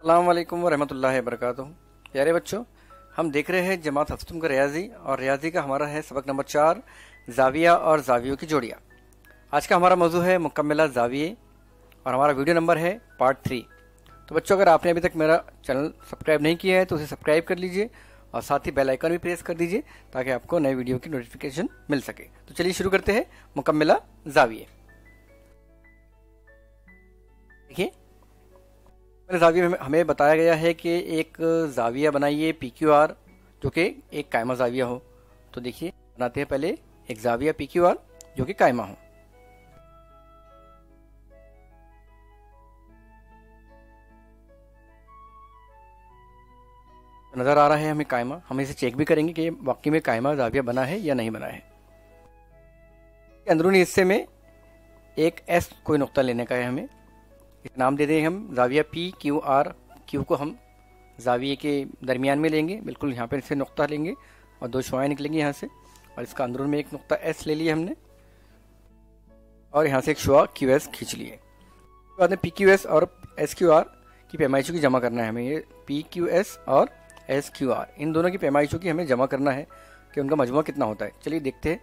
अल्लाम वरहमल वरक प्यारे बच्चों, हम देख रहे हैं जमात हफ्तुम का रियाजी, और रियाजी का हमारा है सबक नंबर चार, जाविया और जावियों की जोड़ियाँ। आज का हमारा मौजू है मुकम्मला जाविये, और हमारा वीडियो नंबर है पार्ट थ्री। तो बच्चों, अगर आपने अभी तक मेरा चैनल सब्सक्राइब नहीं किया है तो उसे सब्सक्राइब कर लीजिए और साथ ही बेल आइकन भी प्रेस कर दीजिए ताकि आपको नए वीडियो की नोटिफिकेशन मिल सके। तो चलिए शुरू करते हैं मुकम्मला जाविये। देखिए जाविया में हमें बताया गया है कि एक जाविया बनाइए पी क्यू आर जो कि एक कायमा जाविया हो। तो देखिए, बनाते हैं पहले एक जाविया पी क्यू आर जो कि कायमा हो। नज़र आ रहा है हमें कायमा। हम इसे चेक भी करेंगे कि वाकई में कायमा जाविया बना है या नहीं बना है। अंदरूनी हिस्से में एक एस कोई नुकता लेने का है हमें। नाम दे दें हम, जाविया पी, क्यू, आर, क्यू को हम जाविये के दरमियान में लेंगे। बिल्कुल यहाँ पर इसे नुकता लेंगे और दो शुआएँ निकलेंगी यहाँ से। और इसका अंदरून में एक नुकता एस ले लिया हमने। और यहाँ से एक शुआ, क्यू, एस खींच लिए। बाद में पी, क्यू, एस और एस, क्यू, आर की पैमाइशों की जमा करना है हमें। ये पी, क्यू, एस और एस क्यू आर इन दोनों की पैमाइशों की हमें जमा करना है कि उनका मजमू कितना होता है। चलिए देखते हैं।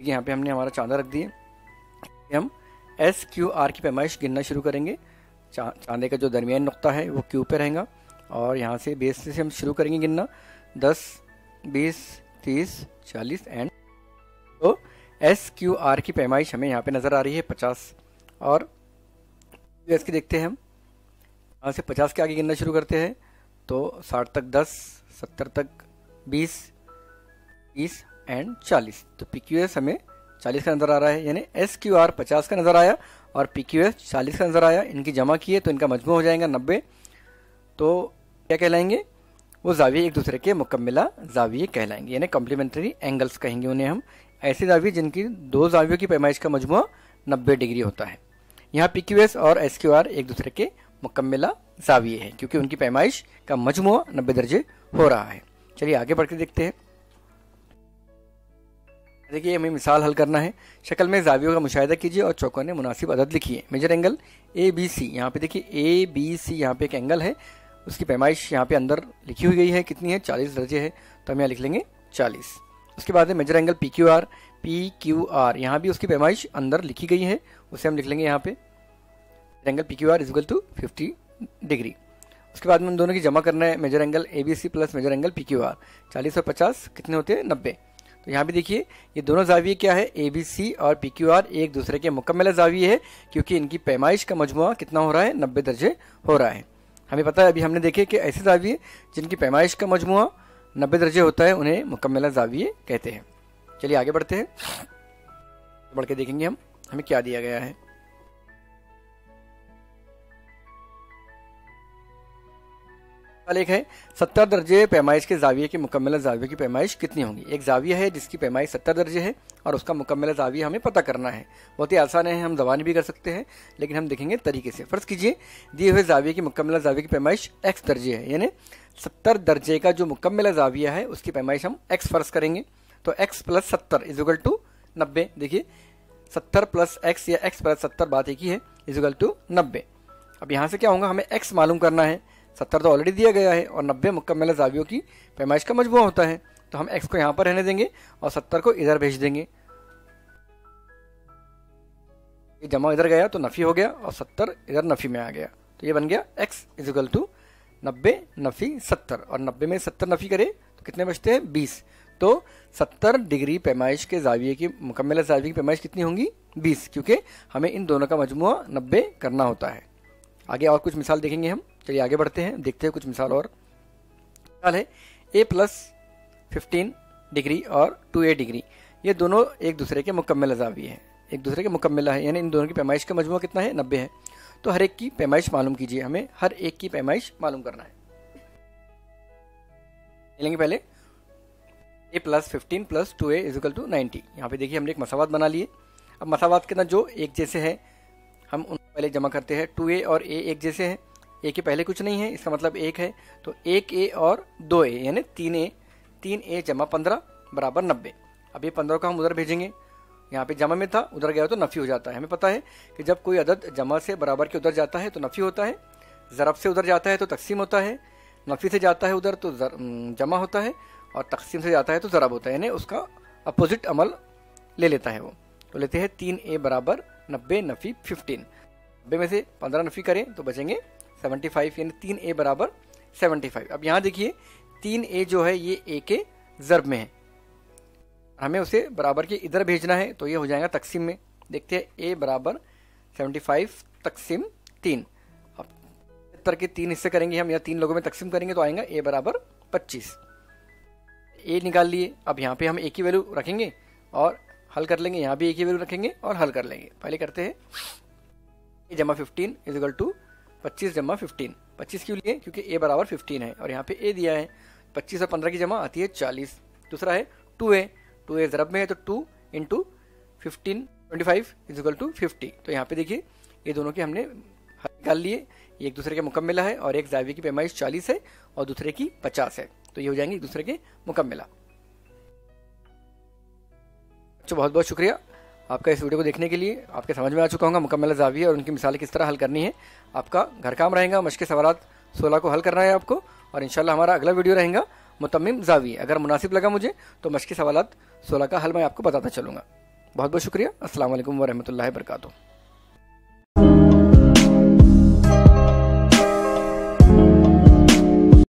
यहाँ पे हमने हमारा चांदा रख दिए। हम एस क्यू आर की पैमाइश गिनना शुरू करेंगे। चा, चांदे का जो दरमियान नुकता है वो क्यू पे रहेगा। और यहाँ से बेस से हम शुरू करेंगे गिनना। दस बीस तीस चालीस एंड तो एस क्यू आर की पैमाइश हमें यहाँ पे नज़र आ रही है पचास। और एस की देखते हैं हम। यहाँ से पचास के आगे गिनना शुरू करते हैं। तो साठ तक दस, सत्तर तक बीस, तीस एंड चालीस। तो पी क्यू एस हमें चालीस का नज़र आ रहा है, यानी एस क्यू आर पचास का नज़र आया और पी क्यू एस चालीस का नज़र आया। इनकी जमा किए तो इनका मजमू हो जाएगा नब्बे। तो क्या कहलाएँगे? वो जाविये एक दूसरे के मुकम्मला जाविये कहलाएँगे, यानी कम्प्लीमेंट्री एंगल्स कहेंगे उन्हें हम। ऐसे जाविये जिनकी दो जावियों की पैमाइश का मजमु नब्बे डिग्री होता है। यहाँ पी क्यू एस और एस क्यू आर एक दूसरे के मुकम्मला जाविये हैं, क्योंकि उनकी पैमाइश का मजमु नब्बे दर्जे हो रहा है। चलिए आगे बढ़ के देखते हैं। देखिए, हमें मिसाल हल करना है। शक्ल में जावियों का मुशाहिदा कीजिए और चौकों ने मुनासिब अदद लिखिए major angle A B C यहाँ पे देखिए ए बी सी यहाँ पे एक एंगल है। उसकी पैमाइश यहाँ पे अंदर लिखी हुई गई है। कितनी है? चालीस दर्जे है। तो हम यहाँ लिख लेंगे चालीस। उसके बाद में major angle P Q R P Q R यहाँ भी उसकी पैमाइश अंदर लिखी गई है। उसे हम लिख लेंगे यहाँ पे angle P Q R equal to fifty degree उसके बाद में उन दोनों की जमा करना है major angle A B C plus major angle P Q R चालीस और पचास कितने होते हैं? नब्बे. तो यहाँ भी देखिए, ये दोनों जाविये क्या है? ए बी सी और पी क्यू आर एक दूसरे के मुकम्मल जाविये है, क्योंकि इनकी पैमाइश का मजमु कितना हो रहा है? नब्बे दर्जे हो रहा है. हमें पता है, अभी हमने देखे कि ऐसे जाविये जिनकी पैमाइश का मजमु नब्बे दर्जे होता है, उन्हें मुकम्मल जाविये कहते हैं. चलिए आगे बढ़ते हैं. बढ़ के देखेंगे हम, हमें क्या दिया गया है? सवाल एक है, सत्तर दर्जे पैमाइश के जाविये की, मुकम्मल जाविये की पैमाइश कितनी होगी? एक जाविया है जिसकी पैमाइश सत्तर दर्जे है और उसका मुकम्मल जाविया हमें पता करना है। बहुत ही आसान है, हम जबानी भी कर सकते हैं, लेकिन हम देखेंगे तरीके से। फ़र्ज़ कीजिए, दिए हुए जाविये की, मुकम्मल जाविये की पैमाइश एक्स दर्जे है, यानी सत्तर दर्जे का जो मुकम्मल जाविया है, उसकी पैमाइश हम एक्स फ़र्ज़ करेंगे। तो एक्स प्लस सत्तर इजुगल टू नब्बे। देखिए, सत्तर प्लस एक्स या एक्स प्लस सत्तर बात एक ही है इजुगल टू नब्बे। अब यहाँ से क्या होगा, हमें एक्स मालूम करना है। सत्तर तो ऑलरेडी दिया गया है और नब्बे मुकम्मल जावियों की पैमाइश का मजबू होता है। तो हम एक्स को यहाँ पर रहने देंगे और सत्तर को इधर भेज देंगे। ये जमा इधर गया तो नफ़ी हो गया और सत्तर इधर नफ़ी में आ गया। तो ये बन गया एक्स इजिकल टू नब्बे नफ़ी सत्तर। और नब्बे में सत्तर नफ़ी करे तो कितने बचते हैं? बीस। तो सत्तर डिग्री पैमाइश के जाविये की, मुकम्मल जाविये की पैमाइश कितनी होंगी? बीस। क्योंकि हमें इन दोनों का मजमु नब्बे करना होता है। आगे और कुछ मिसाल देखेंगे हम। चलिए आगे बढ़ते हैं, देखते हैं कुछ मिसाल और। मिसाल है ए प्लस फिफ्टीन डिग्री और टू ए डिग्री ये दोनों एक दूसरे के मुकम्मल अजावी हैं। एक दूसरे के मुकम्मल है, यानी इन दोनों की पैमाइश का मजमू कितना है? नब्बे है। तो हर एक की पैमाइश मालूम कीजिए हमें, हर एक की पैमाइश मालूम करना है। लेंगे पहले। A plus fifteen plus two A is equal to ninety यहाँ पे देखिए हमने एक मसावत बना लिए अब मसावत के अंदर जो एक जैसे है हम उन पहले जमा करते हैं। टू ए और ए एक जैसे हैं। ए के पहले कुछ नहीं है, इसका मतलब एक है। तो एक ए और दो ए, यानी तीन ए तीन ए जमा पंद्रह बराबर नब्बे। अब ये पंद्रह को हम उधर भेजेंगे। यहाँ पे जमा में था, उधर गया तो नफ़ी हो जाता है। हमें पता है कि जब कोई अदद जमा से बराबर के उधर जाता है तो नफ़ी होता है। ज़रब से उधर जाता है तो तकसीम होता है। नफ़ी से जाता है उधर तो जमा होता है। और तकसीम से जाता है तो ज़रब होता है। यानी उसका अपोजिट अमल ले लेता है वो। तो लेते हैं तीन ए बराबर नब्बे नफ़ी फिफ्टीन। नब्बे में से पंद्रह नफ़ी करें तो बचेंगे सेवेंटी फाइव, यानी तीन ए बराबर सेवेंटी फाइव। अब यहाँ देखिए, तीन ए जो है, ये ए के ज़रब में है। हमें उसे बराबर के इधर भेजना है तो ये हो जाएगा तकसीम में। देखते हैं, ए बराबर सेवेंटी फाइव तकसीम तीन। अब सत्तर के तीन हिस्से करेंगे हम, या तीन लोगों में तकसीम करेंगे तो आएगा ए बराबर पच्चीस। ए निकाल लिए, अब यहाँ पे हम ए की वैल्यू रखेंगे और हल कर लेंगे, यहाँ भी ए की वैल्यू रखेंगे और हल कर लेंगे। पहले करते हैं। ए जमा फिफ्टीन इज़ इक्वल टू पच्चीस जमा फिफ्टीन पच्चीस क्यों लिए? क्योंकि ए बराबर फिफ्टीन है और यहाँ पे ए दिया है। पच्चीस और पंद्रह की जमा आती है चालीस। दूसरा है टू ए टू ए ज़रब में है तो two into fifteen twenty five is equal to fifty तो यहाँ पे देखिए, ये दोनों के हमने हल निकाल लिए। एक दूसरे के मुकम्मला है और एक जाविये की पैमाइश चालीस है और दूसरे की पचास है। तो ये हो जाएँगे एक दूसरे के मुकम्मला तो बहुत बहुत शुक्रिया आपका इस वीडियो को देखने के लिए। आपके समझ में आ चुका होगा मुकम्मल जावी और उनकी मिसाल किस तरह हल करनी है। आपका घर काम रहेगा मश्क सवाल सोलह को हल करना है आपको और इंशाल्लाह हमारा अगला वीडियो रहेगा मुतमिम जावी। अगर मुनासिब लगा मुझे तो मश्क सवाल सोलह का हल मैं आपको बताता चलूँगा। बहुत बहुत शुक्रिया। असल वरहमल वर्का